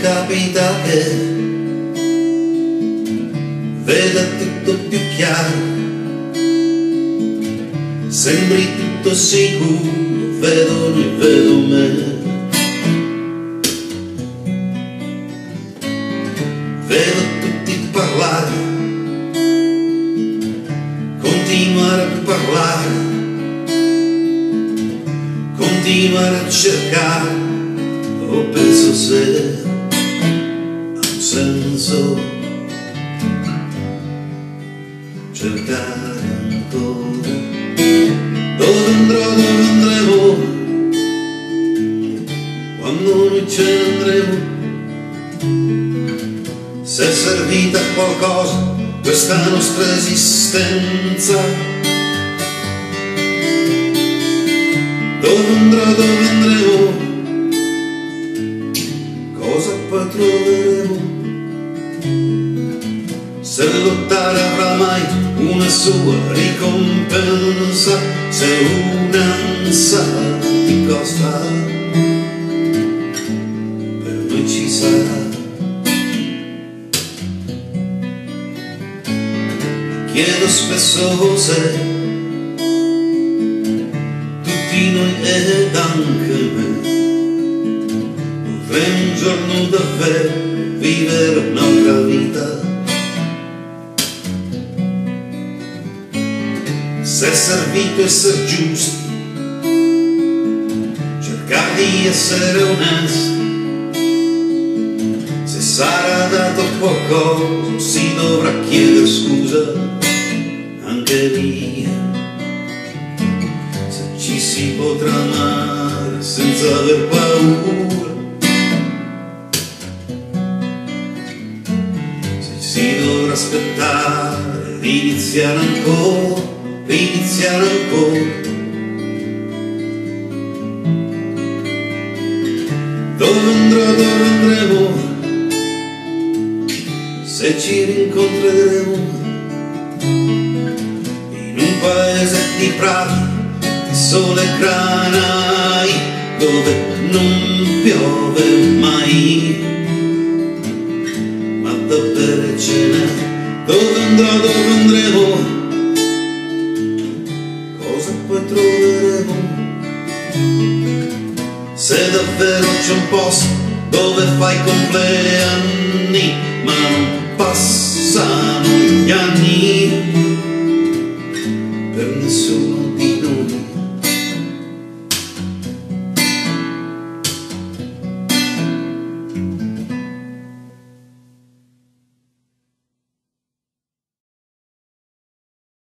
capita che veda tutto più chiaro, sembri tutto sicuro, vedo lui, vedo me. Vedo tutti parlare, continuare a parlare, continuare a cercare. Ho penso se senso. Cercare ancora. Dove andrò, dove andremo? Quando noi ce andremo se è servita qualcosa questa nostra esistenza. Dove andrò, dove andremo lottare avrà mai una sua ricompensa, se un'ansa ti costa, per noi ci sarà. Chiedo spesso se tutti noi ed anche me potrei un giorno davvero vivere un'altra vita. Se è servito essere giusti, cercare di essere onesti, se sarà dato qualcosa si dovrà chiedere scusa anche via. Se ci si potrà amare senza aver paura. si dovrà aspettare, riniziare ancora, riniziare ancora. Dove andrò, dove andremo, se ci rincontreremo, in un paese di prati, di sole granai, dove non piove mai. Da bere ce n'è? Dove andrò, dove andremo Se davvero c'è un posto dove fai compleanni ma non passano gli anni.